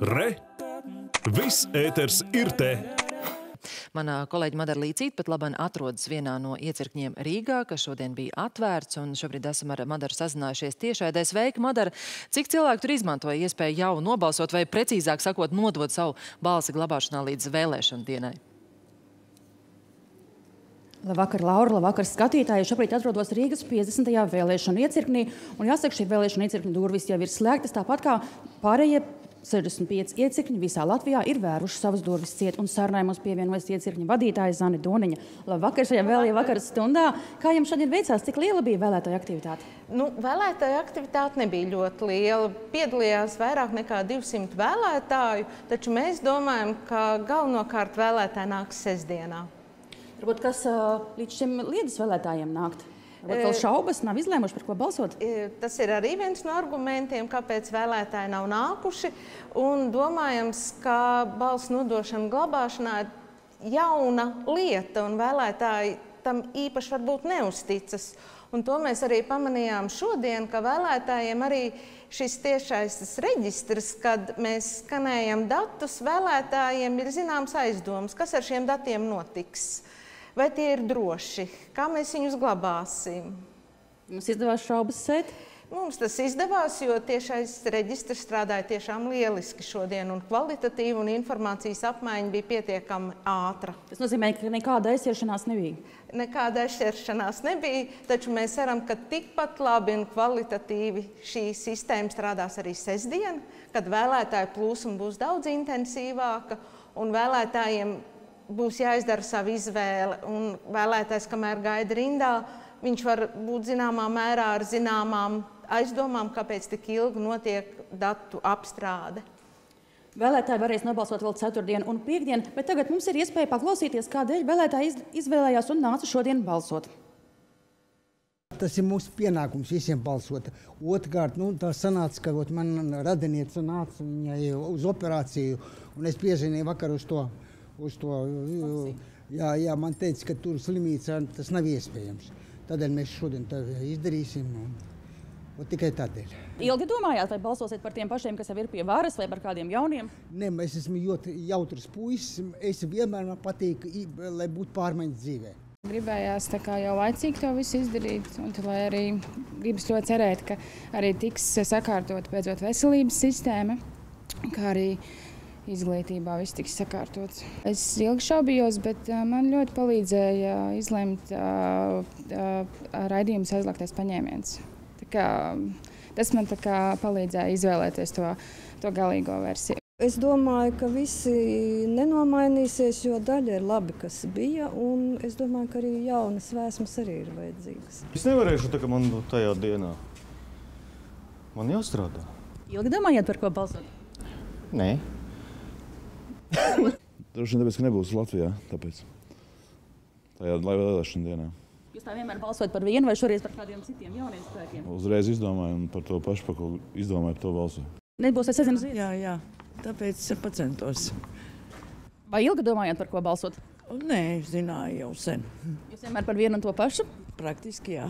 Re! Viss ēters ir te! Mana kolēģa Madara Līcīt pat labāk atrodas vienā no iecirkņiem Rīgā, kas šodien bija atvērts, un šobrīd esam ar Madaru sazinājušies tiešraidē. Sveika, Madara! Cik cilvēku tur izmantoja iespēju jau nobalsot, vai precīzāk sakot, nodot savu balsi glabāšanā līdz vēlēšanu dienai? Labvakar, Laura, labvakar, skatītāji. Šobrīd atrodos Rīgas 50. vēlēšanu iecirknī. Un jāsaka, šī vēlēšana iecirkņa durvis jau ir slēgtas, tāpat kā pārējie 65 iecirkņi visā Latvijā ir vēruši savas durvis ciet, un sarunai mums pievienojas iecirkņa vadītāja Zane Doniņa. Labvakar šajā vēlajā vakara stundā. Kā jums šodien veicās, cik liela bija vēlētāja aktivitāte? Nu, vēlētāja aktivitāte nebija ļoti liela. Piedalījās vairāk nekā 200 vēlētāju, taču mēs domājam, ka galvenokārt vēlētāji nāks sestdienā. Varbūt kas līdz šim lietas vēlētājiem nākt? Varbūt vēl šaubas, nav izlēmuši, par ko balsot? Tas ir arī viens no argumentiem, kāpēc vēlētāji nav nākuši. Un domājams, ka balss nodošana glabāšanā ir jauna lieta, un vēlētāji tam īpaši varbūt neusticas. Un to mēs arī pamanījām šodien, ka vēlētājiem arī šis tiešais reģistrs, kad mēs skanējam datus, vēlētājiem ir zināms aizdoms, kas ar šiem datiem notiks vai tie ir droši, kā mēs viņus glabāsim. Mums izdevās šaubas sēt? Mums tas izdevās, jo tiešais reģistrs strādāja tiešām lieliski šodien, un kvalitatīva un informācijas apmaiņa bija pietiekami ātra. Tas nozīmē, ka nekāda aizķeršanās nebija. Nekāda aizķeršanās nebija, taču mēs ceram, ka tikpat labi un kvalitatīvi šī sistēma strādās arī sestdien, kad vēlētāju plūsma būs daudz intensīvāka un vēlētājiem būs jāizdara sava izvēle. Un vēlētājs, kamēr gaida rindā, viņš var būt zināmā mērā ar zināmām aizdomām, kāpēc tik ilgi notiek datu apstrāde. Vēlētāji varēs nobalsot vēl ceturtdienu un piekdienu, bet tagad mums ir iespēja paklausīties, kādēļ vēlētāji izvēlējās un nāca šodien balsot. Tas ir mūsu pienākums visiem balsot. Otrkārt, nu, tā sanāca, ka ot, man radiniece nāca viņai uz operāciju, un es piezvanīju vakar uz to uz to. Jā, jā, man teica, ka tur slimnīcā tas nav iespējams. Tādēļ mēs šodien tā izdarīsim. Un, un tikai tādēļ. Ilgi domājāt, vai balsosiet par tiem pašiem, kas jau ir pie varas, vai par kādiem jauniem? Nē, es esmu ļoti jautrs puisis. Es vienmēr man patīk, lai būtu pārmaiņas dzīvē. Gribējās jau laicīgi to visu izdarīt, un lai arī gribas ļoti cerēt, ka arī tiks sakārtot beidzot veselības sistēma, kā arī izglītībā viss tiks sakārtots. Es ilgi šaubījos, bet man ļoti palīdzēja izlemt raidījums aizliegtais paņēmiens. Kā, tas man palīdzēja izvēlēties to, to galīgo versiju. Es domāju, ka visi nenomainīsies, jo daļa ir labi, kas bija. Es domāju, ka arī jaunas vēsmas arī ir vajadzīgas. Es nevarēšu tā, ka man tajā dienā man jāstrādā. Ilgi domājat, par ko balsot? Nē. Droši vien tāpēc, ka nebūs Latvijā. Tāpēc. Tajā vēlēšana dienā. Jūs tā vienmēr balsojat par vienu vai šoreiz par kādiem citiem jauniem spēkiem? Uzreiz izdomāju un par to pašu, par ko izdomāju, par to balsoju. Nebūs, es nezinu. Jā, jā, tāpēc pacentos. Vai ilgi domājāt, par ko balsot? Nē, zināju jau sen. Jūs vienmēr par vienu un to pašu? Praktiski jā.